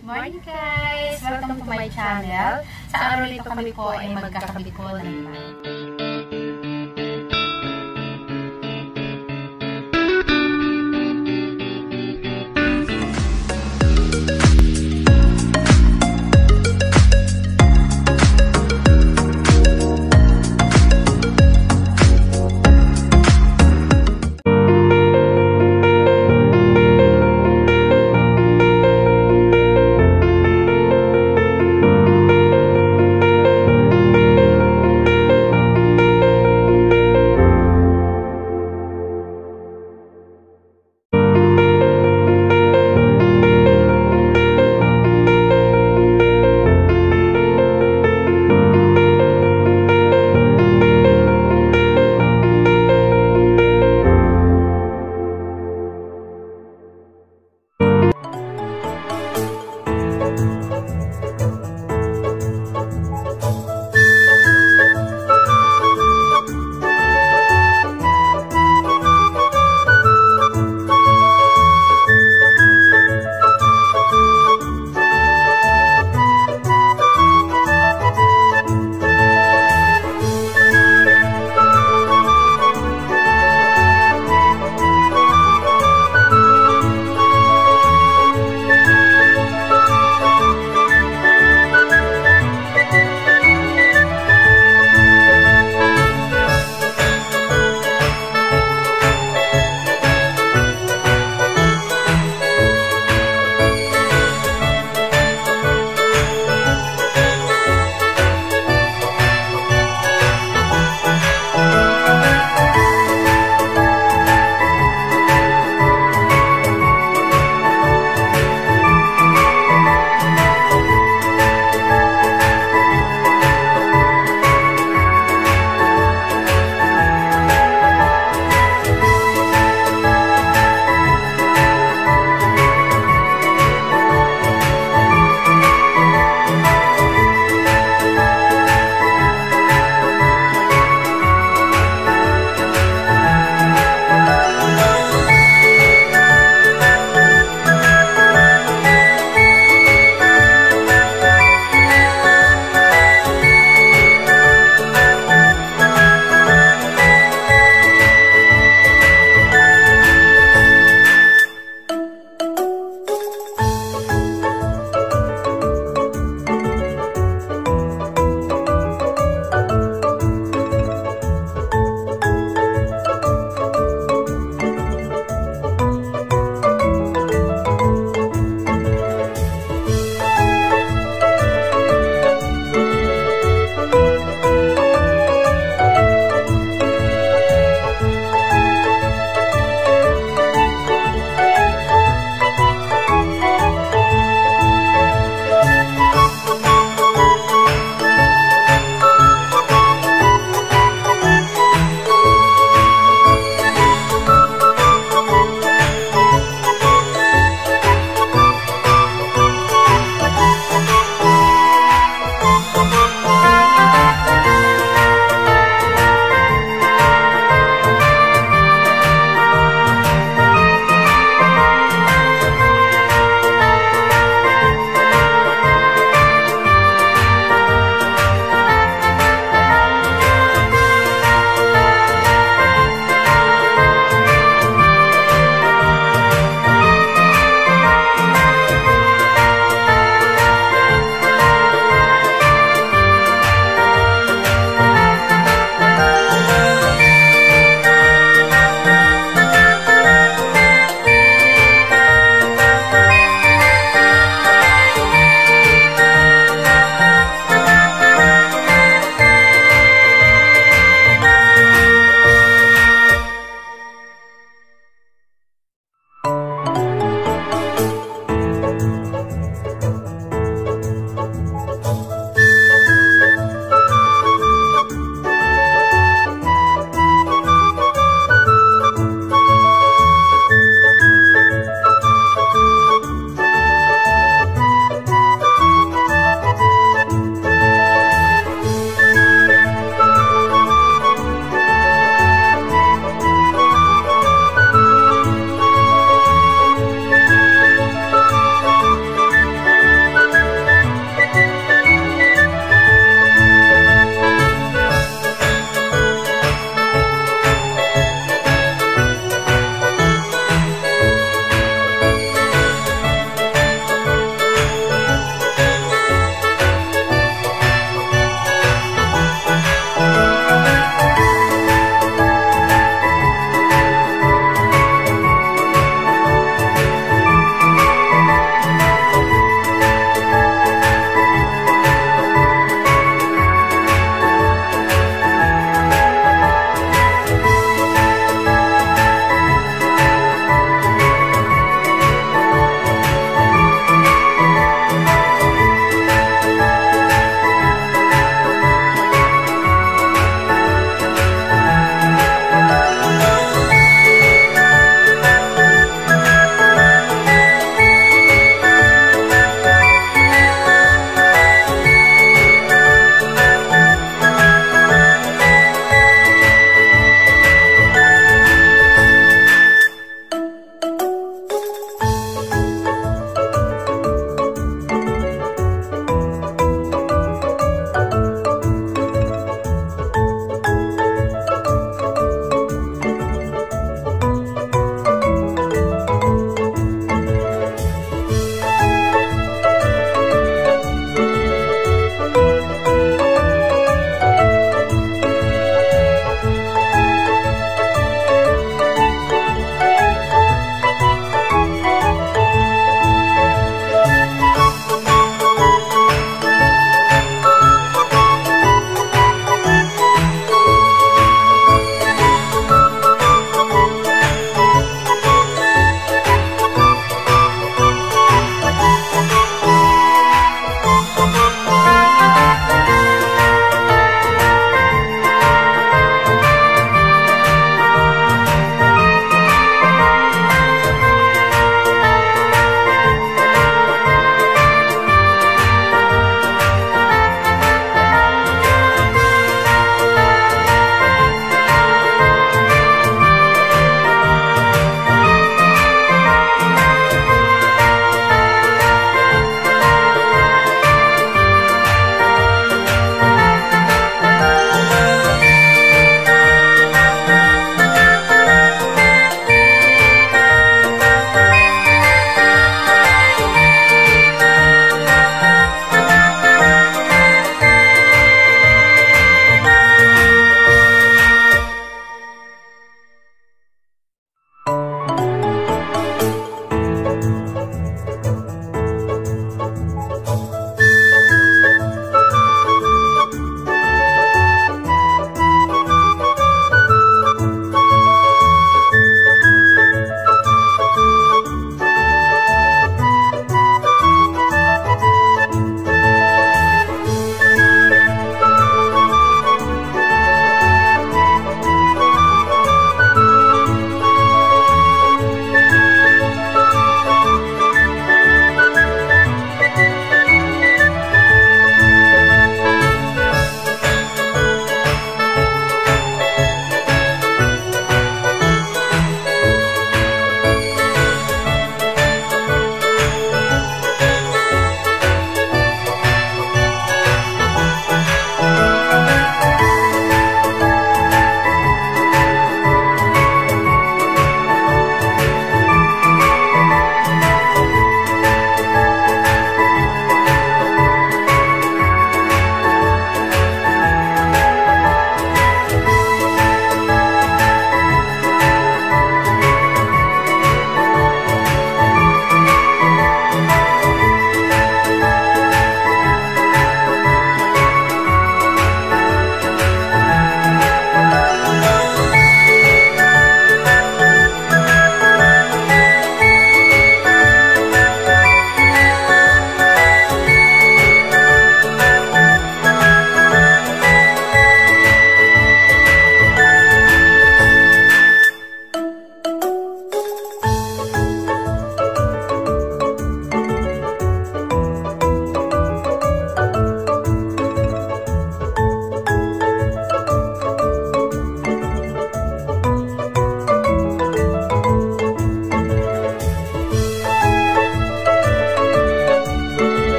Good morning guys! Welcome to my channel. Sa araw nito kami po ay magkakabit ko ng pan.